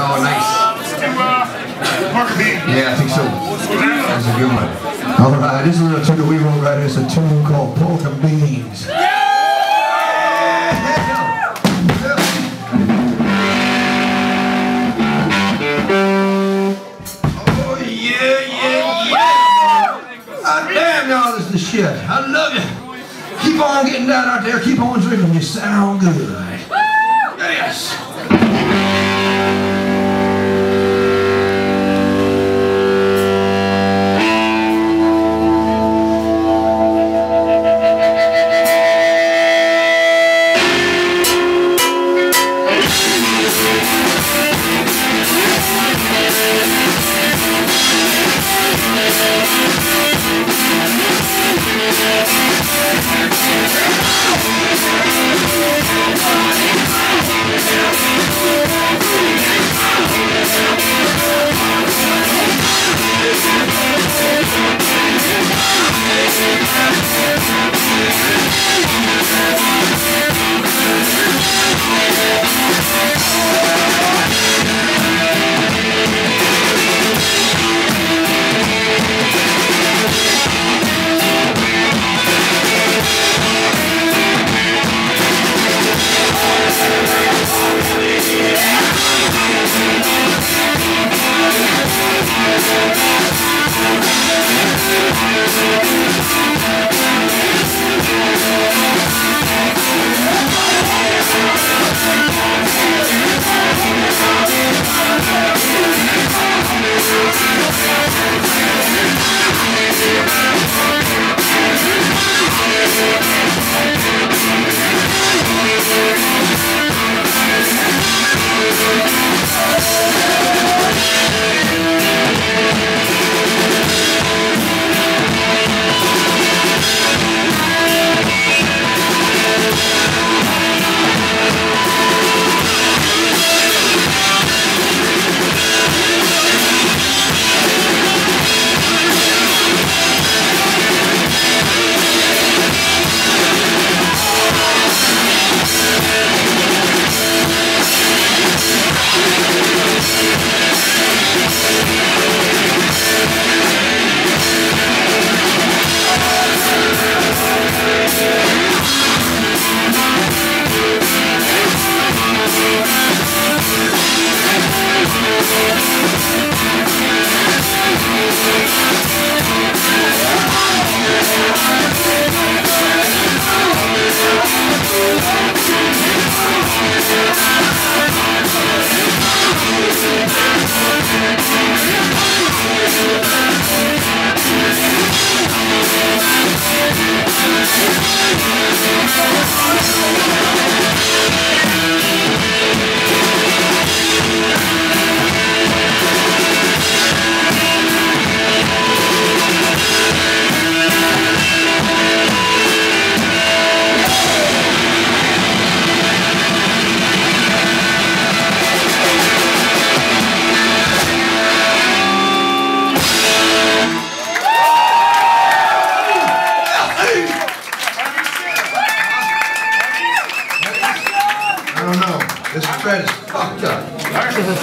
Oh, nice. Yeah, I think so. That's a good one. All right, this is a tune that we wrote right here. It's a tune called Pork and Beans. Oh, yeah, yeah, yeah. Ah, damn, y'all, this is the shit. I love you. Keep on getting down out there. Keep on drinking. You sound good. Yes. I don't